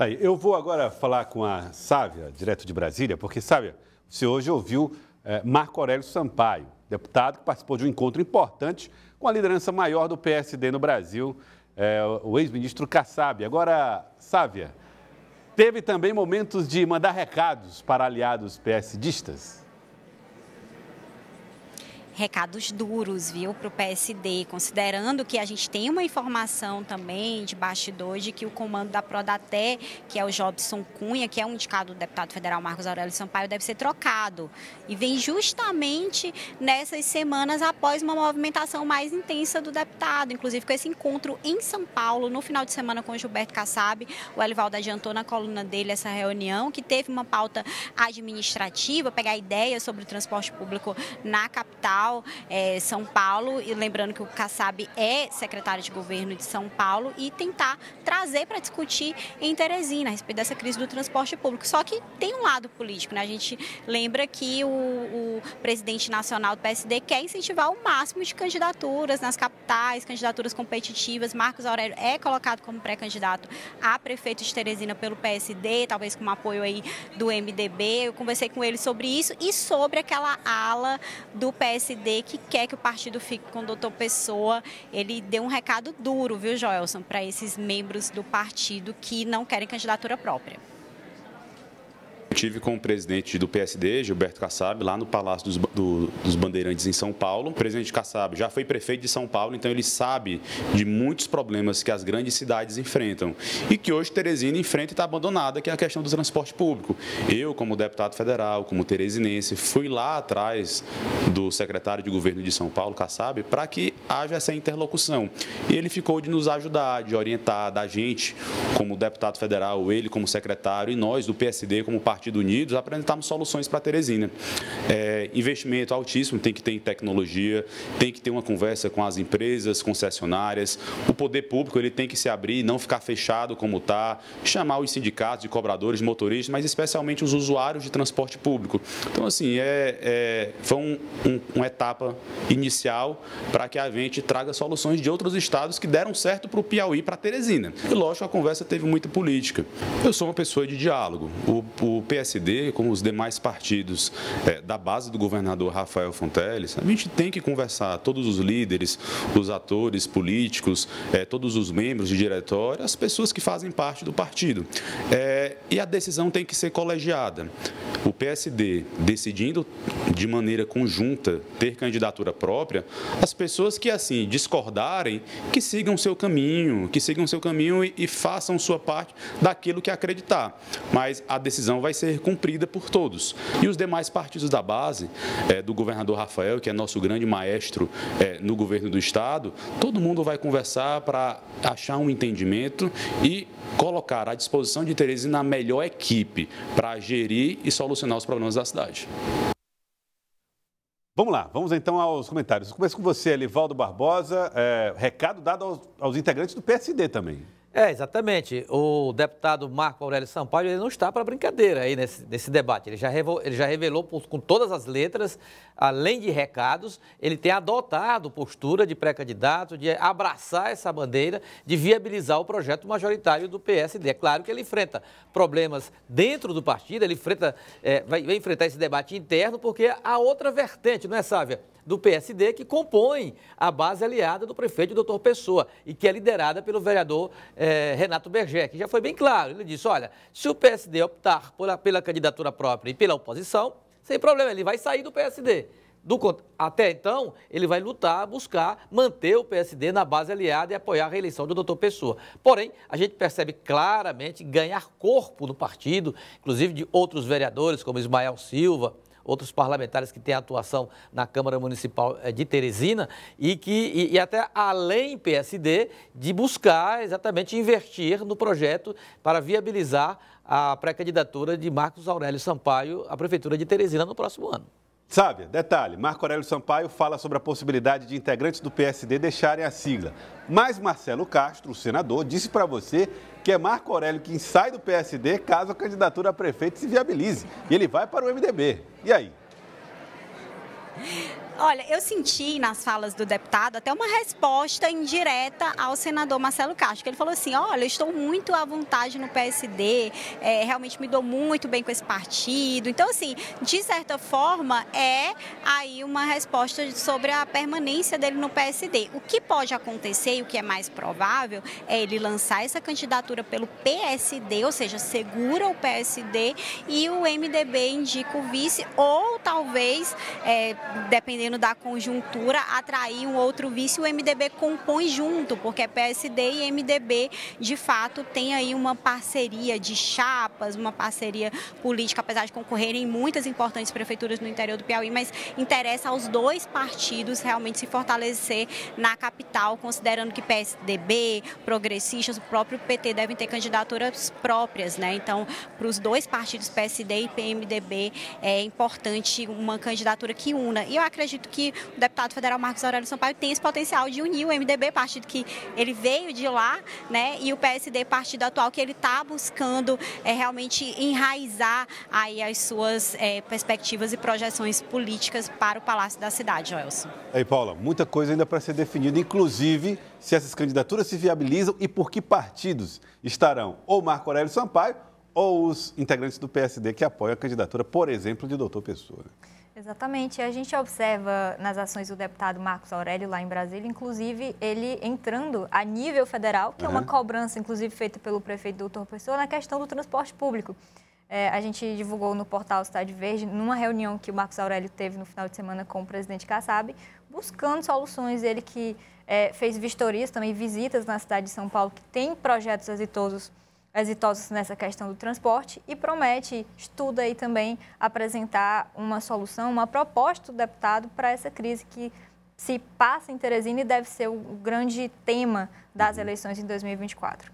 Tá aí. Eu vou agora falar com a Sávia, direto de Brasília, porque, Sávia, você hoje ouviu é, Marco Aurélio Sampaio, deputado que participou de um encontro importante com a liderança maior do PSD no Brasil, é, o ex-ministro Kassab. Agora, Sávia, teve também momentos de mandar recados para aliados PSDistas? Recados duros, viu, para o PSD, considerando que a gente tem uma informação também de bastidor de que o comando da Prodaté, que é o Jobson Cunha, que é um indicado do deputado federal Marcos Aurélio Sampaio, deve ser trocado. E vem justamente nessas semanas após uma movimentação mais intensa do deputado, inclusive com esse encontro em São Paulo, no final de semana com o Gilberto Kassab. O Elivaldo adiantou na coluna dele essa reunião, que teve uma pauta administrativa, pegar ideias sobre o transporte público na capital é, São Paulo, e lembrando que o Kassab é secretário de governo de São Paulo, e tentar trazer para discutir em Teresina a respeito dessa crise do transporte público. Só que tem um lado político, né? A gente lembra que o, o presidente nacional do PSD quer incentivar o máximo de candidaturas nas capitais, candidaturas competitivas. Marcos Aurélio é colocado como pré-candidato a prefeito de Teresina pelo PSD, talvez com apoio aí do MDB. Eu conversei com ele sobre isso e sobre aquela ala do PSD PSD que quer que o partido fique com o doutor Pessoa, ele deu um recado duro, viu, Joelson, para esses membros do partido que não querem candidatura própria. Tive com o presidente do PSD, Gilberto Kassab, lá no Palácio dos, do, dos, Bandeirantes em São Paulo. O presidente Kassab já foi prefeito de São Paulo, então ele sabe de muitos problemas que as grandes cidades enfrentam e que hoje Teresina enfrenta e está abandonada, que é a questão do transporte público. Eu, como deputado federal, como teresinense, fui lá atrás do secretário de governo de São Paulo, Kassab, para que haja essa interlocução. E ele ficou de nos ajudar, de orientar, da gente, como deputado federal, ele como secretário e nós do PSD como partido Partido Unidos, apresentamos soluções para Teresina. É, investimento altíssimo, tem que ter em tecnologia, tem que ter uma conversa com as empresas concessionárias, o poder público ele tem que se abrir, não ficar fechado como está, chamar os sindicatos de cobradores, de motoristas, mas especialmente os usuários de transporte público. Então, assim, é, é foi um, um, uma etapa inicial para que a gente traga soluções de outros estados que deram certo para o Piauí, para Teresina. E, lógico, a conversa teve muita política. Eu sou uma pessoa de diálogo. O, o PSD, como os demais partidos é, da base do governador Rafael Fonteles, a gente tem que conversar, todos os líderes, os atores políticos, é, todos os membros de diretório, as pessoas que fazem parte do partido. É, e a decisão tem que ser colegiada. O PSD decidindo de maneira conjunta ter candidatura própria, as pessoas que assim discordarem, que sigam seu caminho, que sigam seu caminho e, e façam sua parte daquilo que acreditar. Mas a decisão vai ser cumprida por todos. E os demais partidos da base, é, do governador Rafael, que é nosso grande maestro é, no governo do Estado, todo mundo vai conversar para achar um entendimento e colocar à disposição de Teresina a equipe para gerir e solucionar os problemas da cidade. Vamos lá, vamos então aos comentários. Começo com você, Elivaldo Barbosa. É, recado dado aos, aos integrantes do PSD também. É, exatamente. O deputado Marco Aurélio Sampaio ele não está para brincadeira aí nesse, nesse debate. Ele já, revelou, ele já revelou com todas as letras, além de recados, ele tem adotado postura de pré-candidato, de abraçar essa bandeira, de viabilizar o projeto majoritário do PSD. É claro que ele enfrenta problemas dentro do partido, ele enfrenta, é, vai, vai enfrentar esse debate interno, porque há outra vertente, não é, Sávia? do PSD, que compõe a base aliada do prefeito doutor Pessoa e que é liderada pelo vereador eh, Renato Berger, que já foi bem claro. Ele disse: olha, se o PSD optar por, pela candidatura própria e pela oposição, sem problema, ele vai sair do PSD. Do, até então, ele vai lutar, buscar manter o PSD na base aliada e apoiar a reeleição do doutor Pessoa. Porém, a gente percebe claramente ganhar corpo no partido, inclusive de outros vereadores, como Ismael Silva, outros parlamentares que têm atuação na Câmara Municipal eh, de Teresina e que e, e até além PSD de buscar exatamente investir no projeto para viabilizar a pré-candidatura de Marcos Aurélio Sampaio à Prefeitura de Teresina no próximo ano. Sabe, detalhe, Marco Aurélio Sampaio fala sobre a possibilidade de integrantes do PSD deixarem a sigla. Mas Marcelo Castro, o senador, disse para você que é Marco Aurélio quem sai do PSD caso a candidatura a prefeito se viabilize. E ele vai para o MDB. E aí? Olha, eu senti nas falas do deputado até uma resposta indireta ao senador Marcelo Castro, que ele falou assim: olha, eu estou muito à vontade no PSD, é, realmente me dou muito bem com esse partido. Então, assim, de certa forma, é aí uma resposta sobre a permanência dele no PSD. O que pode acontecer e o que é mais provável é ele lançar essa candidatura pelo PSD, ou seja, segura o PSD e o MDB indica o vice, ou talvez, é, dependendo dependendo da conjuntura, atrair um outro vice, o MDB compõe junto, porque PSD e MDB, de fato, tem aí uma parceria de chapas, uma parceria política, apesar de concorrerem em muitas importantes prefeituras no interior do Piauí, mas interessa aos dois partidos realmente se fortalecer na capital, considerando que PSDB, progressistas, o próprio PT devem ter candidaturas próprias, né? Então, para os dois partidos, PSD e PMDB, é importante uma candidatura que una. E eu acredito acredito que o deputado federal Marcos Aurélio Sampaio tem esse potencial de unir o MDB, partido que ele veio de lá, né, e o PSD, partido atual, que ele está buscando é, realmente enraizar aí as suas é, perspectivas e projeções políticas para o Palácio da Cidade, Joelson. Aí, Paula, muita coisa ainda para ser definida, inclusive se essas candidaturas se viabilizam e por que partidos estarão ou Marco Aurélio Sampaio ou os integrantes do PSD que apoiam a candidatura, por exemplo, de doutor Pessoa. Né? Exatamente. A gente observa nas ações do deputado Marcos Aurélio lá em Brasília, inclusive ele entrando a nível federal, que uhum. é uma cobrança, inclusive, feita pelo prefeito doutor Pessoa, na questão do transporte público. É, a gente divulgou no portal Cidade Verde, numa reunião que o Marcos Aurélio teve no final de semana com o presidente Kassab, buscando soluções. Ele que é, fez vistorias, também visitas na cidade de São Paulo, que tem projetos exitosos exitosos nessa questão do transporte e promete, estuda aí também apresentar uma solução, uma proposta do deputado para essa crise que se passa em Teresina e deve ser o grande tema das eleições em 2024.